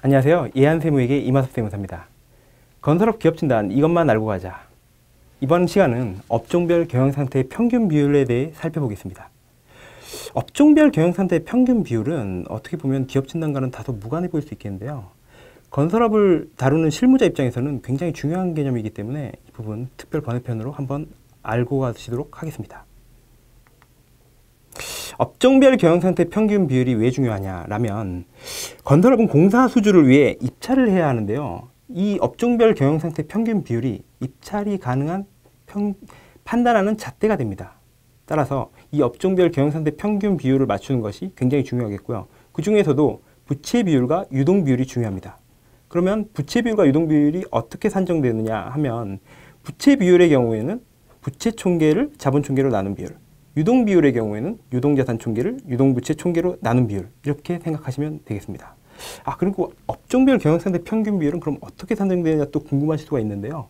안녕하세요. 예한세무에게 이마섭 세무사입니다. 건설업 기업 진단 이것만 알고 가자. 이번 시간은 업종별 경영 상태의 평균 비율에 대해 살펴보겠습니다. 업종별 경영 상태의 평균 비율은 어떻게 보면 기업 진단과는 다소 무관해 보일 수 있겠는데요. 건설업을 다루는 실무자 입장에서는 굉장히 중요한 개념이기 때문에 이 부분 특별 번외편으로 한번 알고 가시도록 하겠습니다. 업종별 경영 상태 평균 비율이 왜 중요하냐라면 건설업은 공사 수주를 위해 입찰을 해야 하는데요. 이 업종별 경영 상태 평균 비율이 입찰이 가능한 평, 판단하는 잣대가 됩니다. 따라서 이 업종별 경영 상태 평균 비율을 맞추는 것이 굉장히 중요하겠고요. 그 중에서도 부채 비율과 유동 비율이 중요합니다. 그러면 부채 비율과 유동 비율이 어떻게 산정되느냐 하면 부채 비율의 경우에는 부채 총계를 자본 총계로 나눈 비율, 유동 비율의 경우에는 유동자산 총계를 유동부채 총계로 나눈 비율 이렇게 생각하시면 되겠습니다. 아 그리고 업종별 경영상대 평균 비율은 그럼 어떻게 산정되느냐 또 궁금하실 수가 있는데요.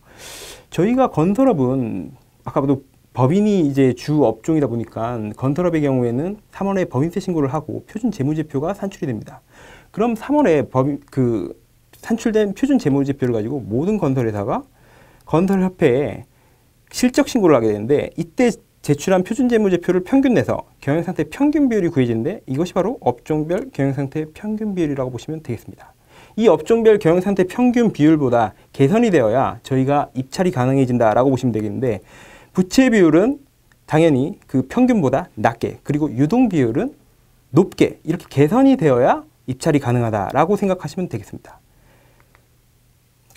저희가 건설업은 아까도 법인이 이제 주 업종이다 보니까 건설업의 경우에는 3월에 법인세 신고를 하고 표준 재무제표가 산출이 됩니다. 그럼 3월에 법인 그 산출된 표준 재무제표를 가지고 모든 건설회사가 건설협회에 실적 신고를 하게 되는데 이때 제출한 표준재무제표를 평균 내서 경영상태 평균 비율이 구해지는데 이것이 바로 업종별 경영상태 평균 비율이라고 보시면 되겠습니다. 이 업종별 경영상태 평균 비율보다 개선이 되어야 저희가 입찰이 가능해진다라고 보시면 되겠는데 부채 비율은 당연히 그 평균보다 낮게 그리고 유동 비율은 높게 이렇게 개선이 되어야 입찰이 가능하다라고 생각하시면 되겠습니다.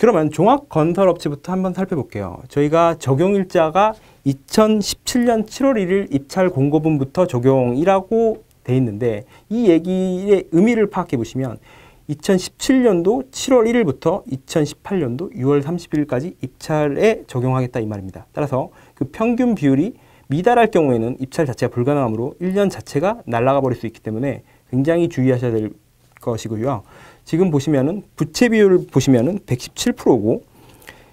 그러면 종합건설업체부터 한번 살펴볼게요. 저희가 적용일자가 2017년 7월 1일 입찰 공고분부터 적용이라고 돼 있는데 이 얘기의 의미를 파악해 보시면 2017년도 7월 1일부터 2018년도 6월 30일까지 입찰에 적용하겠다 이 말입니다. 따라서 그 평균 비율이 미달할 경우에는 입찰 자체가 불가능하므로 1년 자체가 날아가 버릴 수 있기 때문에 굉장히 주의하셔야 될 것이고요. 지금 보시면은 부채 비율 보시면은 117%고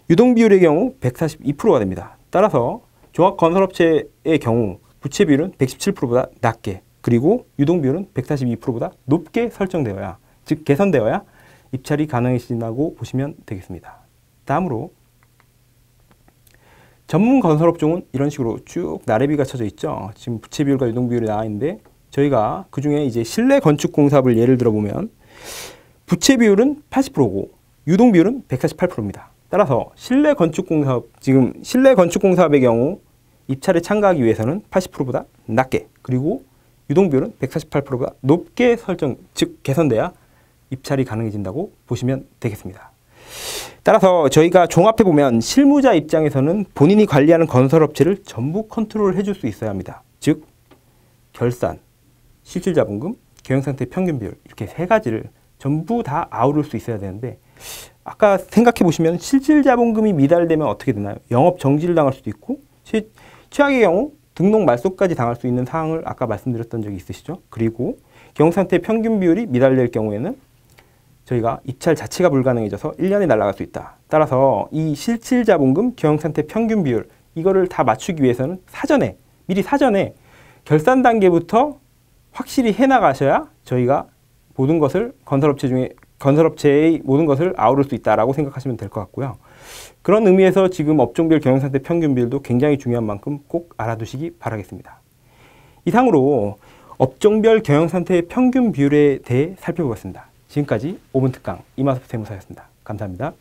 유동 비율의 경우 142%가 됩니다. 따라서 종합 건설업체의 경우 부채 비율은 117%보다 낮게 그리고 유동 비율은 142%보다 높게 설정되어야 즉 개선되어야 입찰이 가능해진다고 보시면 되겠습니다. 다음으로 전문 건설업종은 이런 식으로 쭉 나래비가 쳐져 있죠. 지금 부채 비율과 유동 비율이 나와 있는데 저희가 그 중에 이제 실내 건축 공사업을 예를 들어 보면 부채 비율은 80%고 유동 비율은 148%입니다. 따라서 실내 건축 공사업 지금 실내 건축 공사업의 경우 입찰에 참가하기 위해서는 80%보다 낮게 그리고 유동 비율은 148%보다 높게 설정 즉 개선돼야 입찰이 가능해진다고 보시면 되겠습니다. 따라서 저희가 종합해 보면 실무자 입장에서는 본인이 관리하는 건설 업체를 전부 컨트롤 해줄 수 있어야 합니다. 즉 결산, 실질자본금, 경영상태 평균 비율 이렇게 세 가지를 전부 다 아우를 수 있어야 되는데 아까 생각해 보시면 실질자본금이 미달되면 어떻게 되나요? 영업 정지를 당할 수도 있고 최악의 경우 등록 말소까지 당할 수 있는 사항을 아까 말씀드렸던 적이 있으시죠? 그리고 경상태 평균 비율이 미달될 경우에는 저희가 입찰 자체가 불가능해져서 1년이 날아갈 수 있다. 따라서 이 실질자본금 경상태 평균 비율 이거를 다 맞추기 위해서는 사전에 미리 사전에 결산 단계부터 확실히 해나가셔야 저희가 모든 것을 건설업체 중에 건설업체의 모든 것을 아우를 수 있다라고 생각하시면 될 것 같고요. 그런 의미에서 지금 업종별 경영상태 평균 비율도 굉장히 중요한 만큼 꼭 알아두시기 바라겠습니다. 이상으로 업종별 경영상태 평균 비율에 대해 살펴보겠습니다. 지금까지 5분 특강 이마섭 세무사였습니다. 감사합니다.